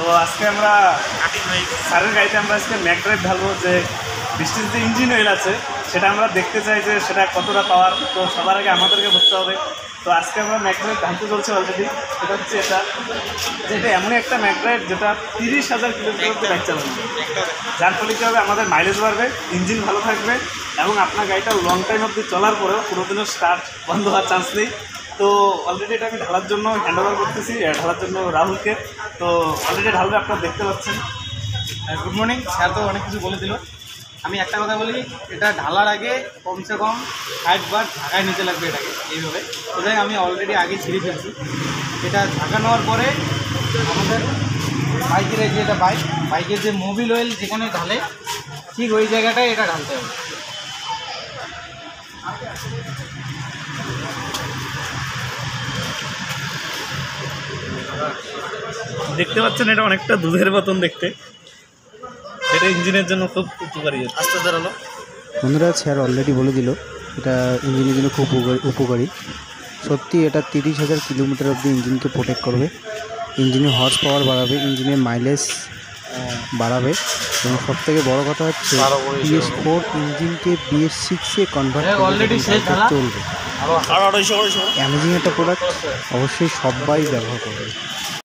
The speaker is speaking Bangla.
তো আজকে আমরা স্যারের গাড়িতে আমরা আজকে ম্যাক ড্রাইভ ঢালবো যে বৃষ্টির যে ইঞ্জিন অয়েল আছে সেটা আমরা দেখতে চাই যে সেটা কতটা পাওয়ার তো সবার আগে আমাদেরকে বুঝতে হবে। তো আজকে আমরা ম্যাকড্রাইভ ঢালতে চলছে অলরেডি সেটা হচ্ছে এটা। যে এটা এমনই একটা ম্যাক ড্রাইভ যেটা তিরিশ হাজার কিলোমিটার বাইক চালানো। যার ফলে কী হবে? আমাদের মাইলেজ বাড়বে ইঞ্জিন ভালো থাকবে এবং আপনার গাড়িটা লং টাইম অবধি চলার পরেও কোনোদিনও স্টার্ট বন্ধ হওয়ার চান্স নেই। তো অলরেডি এটা আমি ঢালার জন্য হ্যান্ড ওভার করতেছি ঢালার জন্য রাহুলকে। তো অলরেডি ঢালবে আপনারা দেখতে পাচ্ছেন। গুড মর্নিং স্যার তো অনেক কিছু বলে দিল। আমি একটা কথা বলি, এটা ঢালার আগে কমসে কম ষাট বার ঢাকায় নিতে লাগবে এটাকে, এইভাবে। ওটাই আমি অলরেডি আগে ছিঁড়ে ফেলছি। এটা ঢাকা নেওয়ার পরে আমাদের বাইকের যে এটা বাইক বাইকের যে মোবিল অয়েল যেখানে ঢালে, ঠিক ওই জায়গাটায় এটা ঢালতে হবে। দেখতে পাচ্ছেন এটা অনেকটা দুধের মতন দেখতে। এটা ইঞ্জিনের জন্য খুব উপকারী আস্তে দাঁড়াল। বন্ধুরা স্যার অলরেডি বলে দিল এটা ইঞ্জিনের জন্য খুব উপকারী- উপকারী। সত্যি এটা তিরিশ হাজার কিলোমিটার অব্দি ইঞ্জিনকে প্রোটেক্ট করবে। ইঞ্জিনের হর্স পাওয়ার বাড়াবে ইঞ্জিনের মাইলেজ বাড়াবে। এবং সব থেকে বড় কথা হচ্ছে বিএস ফোর ইঞ্জিনকে বিএস সিক্সে কনভার্ট। চলবে। অ্যামেজিং একটা প্রোডাক্ট অবশ্যই সবাই ব্যবহার করবে।